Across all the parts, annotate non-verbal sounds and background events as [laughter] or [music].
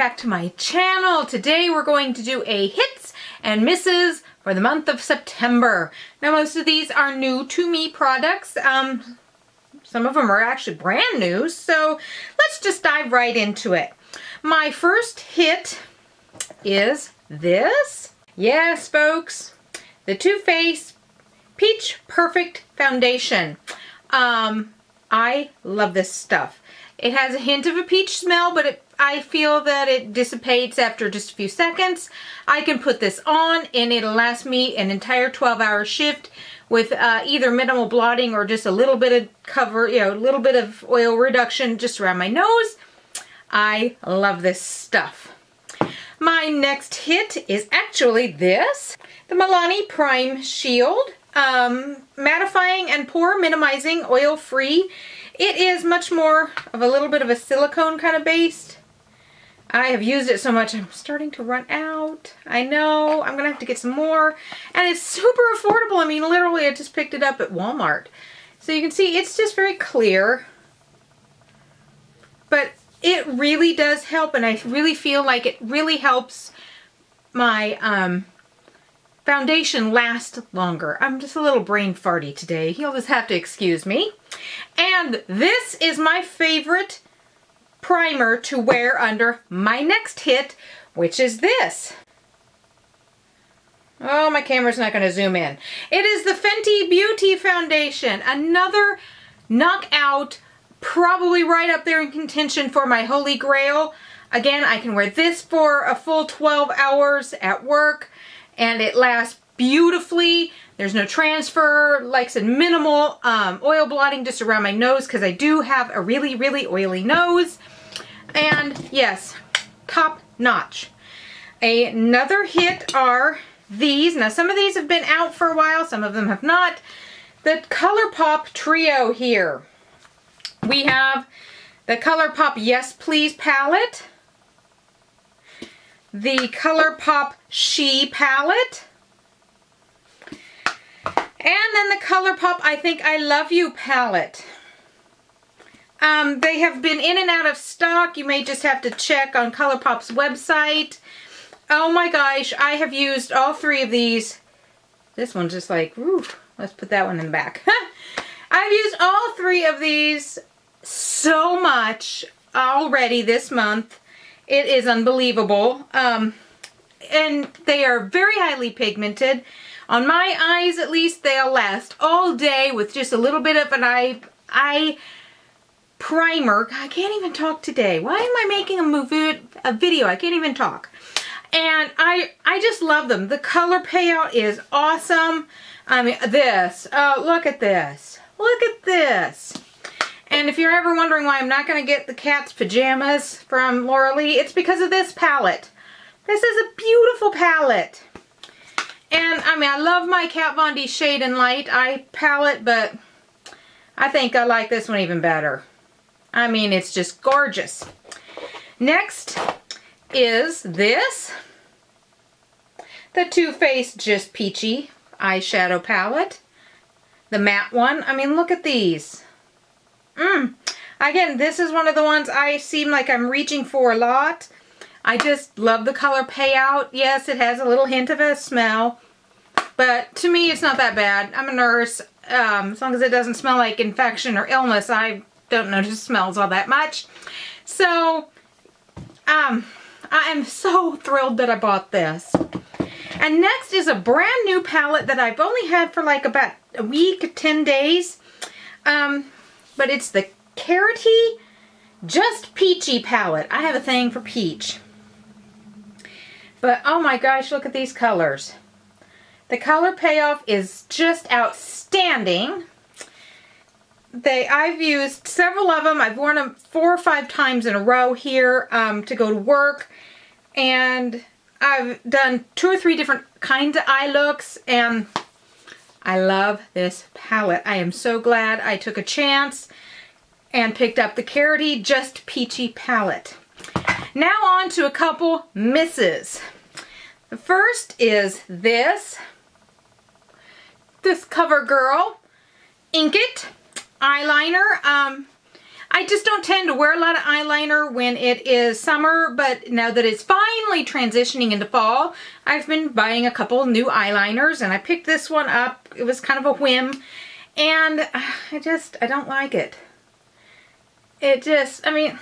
back to my channel. Today we're going to do a hits and misses for the month of September. Now most of these are new to me products. Um, some of them are actually brand new, so let's just dive right into it. My first hit is this. Yes, folks, the Too Faced Peach Perfect Foundation. Um, I love this stuff. It has a hint of a peach smell, but it, I feel that it dissipates after just a few seconds. I can put this on and it'll last me an entire 12 hour shift with uh, either minimal blotting or just a little bit of cover, you know, a little bit of oil reduction just around my nose. I love this stuff. My next hit is actually this, the Milani Prime Shield. Um, mattifying and pore minimizing, oil free. It is much more of a little bit of a silicone kind of base. I have used it so much, I'm starting to run out. I know, I'm gonna have to get some more. And it's super affordable. I mean, literally, I just picked it up at Walmart. So you can see it's just very clear. But it really does help, and I really feel like it really helps my um, foundation last longer. I'm just a little brain farty today. You'll just have to excuse me. And this is my favorite primer to wear under my next hit, which is this. Oh, my camera's not going to zoom in. It is the Fenty Beauty Foundation. Another knockout, probably right up there in contention for my holy grail. Again, I can wear this for a full 12 hours at work and it lasts beautifully. There's no transfer, like I said, minimal um, oil blotting just around my nose because I do have a really, really oily nose. And yes, top notch. Another hit are these. Now some of these have been out for a while, some of them have not. The ColourPop Trio here. We have the ColourPop Yes Please palette, the ColourPop She palette, and then the ColourPop I Think I Love You palette. Um, they have been in and out of stock. You may just have to check on ColourPop's website. Oh my gosh, I have used all three of these. This one's just like, whew, let's put that one in the back. [laughs] I've used all three of these so much already this month. It is unbelievable. Um, and they are very highly pigmented. On my eyes, at least, they'll last all day with just a little bit of an eye, eye primer. I can't even talk today. Why am I making a, movie, a video? I can't even talk. And I, I just love them. The color payout is awesome. I mean, this. Oh, look at this. Look at this. And if you're ever wondering why I'm not going to get the cat's pajamas from Laura Lee, it's because of this palette. This is a beautiful palette. And, I mean, I love my Kat Von D Shade and Light Eye palette, but I think I like this one even better. I mean, it's just gorgeous. Next is this. The Too Faced Just Peachy eyeshadow palette. The matte one. I mean, look at these. Mmm. Again, this is one of the ones I seem like I'm reaching for a lot. I just love the color payout. Yes, it has a little hint of a smell. But to me, it's not that bad. I'm a nurse. Um, as long as it doesn't smell like infection or illness, I don't notice smells all that much. So, um, I am so thrilled that I bought this. And next is a brand new palette that I've only had for like about a week, 10 days. Um, but it's the Carity Just Peachy palette. I have a thing for peach. But oh my gosh, look at these colors. The color payoff is just outstanding. They, I've used several of them. I've worn them four or five times in a row here um, to go to work. And I've done two or three different kinds of eye looks. And I love this palette. I am so glad I took a chance and picked up the Carity Just Peachy palette. Now on to a couple misses. The first is this. This CoverGirl Ink It eyeliner. Um, I just don't tend to wear a lot of eyeliner when it is summer, but now that it's finally transitioning into fall, I've been buying a couple new eyeliners and I picked this one up. It was kind of a whim and I just, I don't like it. It just, I mean,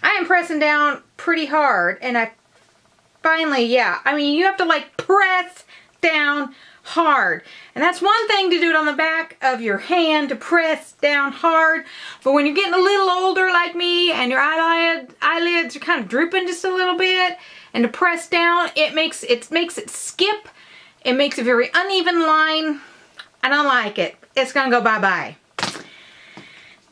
I am pressing down pretty hard and I finally, yeah, I mean, you have to like press down hard. And that's one thing to do it on the back of your hand to press down hard. But when you're getting a little older like me and your eyelid, eyelids are kind of drooping just a little bit and to press down, it makes it makes it skip. It makes a very uneven line. I don't like it. It's going to go bye-bye.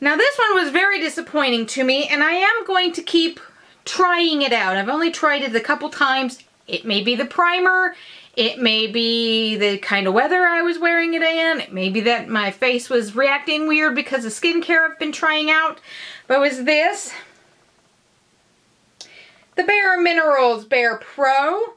Now this one was very disappointing to me and I am going to keep trying it out. I've only tried it a couple times. It may be the primer. It may be the kind of weather I was wearing it in. It may be that my face was reacting weird because of skincare I've been trying out. But was this the Bare Minerals Bare Pro.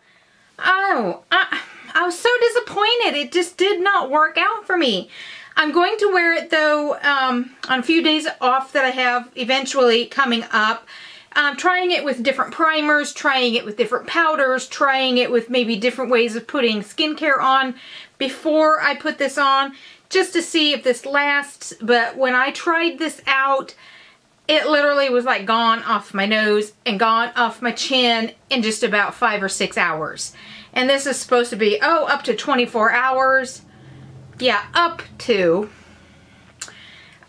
Oh, I, I was so disappointed. It just did not work out for me. I'm going to wear it though um, on a few days off that I have eventually coming up. Um, trying it with different primers, trying it with different powders, trying it with maybe different ways of putting skincare on before I put this on, just to see if this lasts. But when I tried this out, it literally was like gone off my nose and gone off my chin in just about five or six hours. And this is supposed to be, oh, up to 24 hours. Yeah, up to.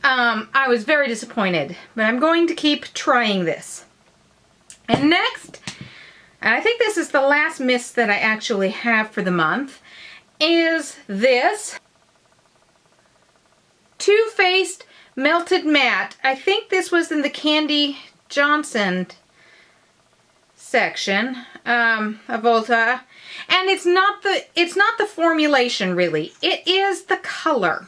Um, I was very disappointed, but I'm going to keep trying this. And next, and I think this is the last mist that I actually have for the month, is this Too Faced Melted Matte. I think this was in the Kandee Johnson section um, of Ulta. And it's not the it's not the formulation really. It is the color.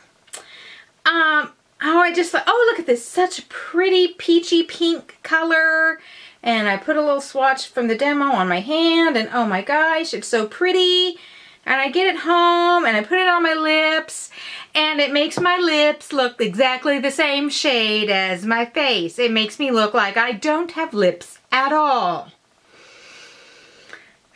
Um, oh, I just thought, oh, look at this. Such a pretty peachy pink color and I put a little swatch from the demo on my hand and oh my gosh, it's so pretty. And I get it home and I put it on my lips and it makes my lips look exactly the same shade as my face. It makes me look like I don't have lips at all.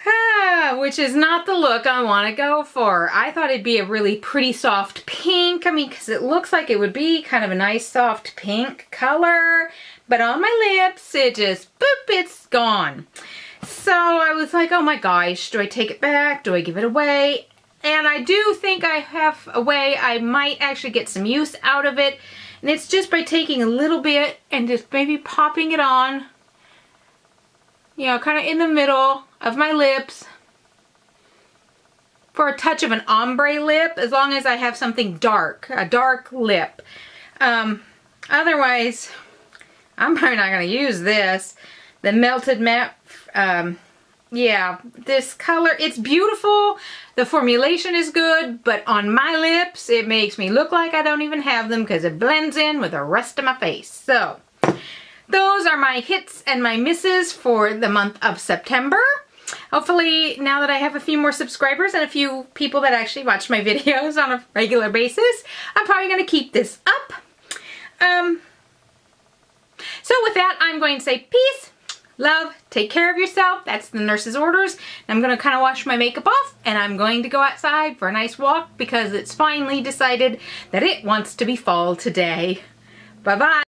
Ah, which is not the look I want to go for. I thought it'd be a really pretty soft pink. I mean, because it looks like it would be kind of a nice soft pink color. But on my lips, it just, boop, it's gone. So I was like, oh my gosh, do I take it back? Do I give it away? And I do think I have a way I might actually get some use out of it. And it's just by taking a little bit and just maybe popping it on, you know, kind of in the middle of my lips for a touch of an ombre lip, as long as I have something dark, a dark lip. Um, otherwise, I'm probably not going to use this. The Melted Matte, um, yeah, this color, it's beautiful. The formulation is good, but on my lips, it makes me look like I don't even have them because it blends in with the rest of my face. So, those are my hits and my misses for the month of September. Hopefully, now that I have a few more subscribers and a few people that actually watch my [laughs] videos on a regular basis, I'm probably going to keep this up. Um, so with that, I'm going to say peace, love, take care of yourself. That's the nurse's orders. I'm going to kind of wash my makeup off and I'm going to go outside for a nice walk because it's finally decided that it wants to be fall today. Bye-bye.